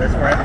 That's right.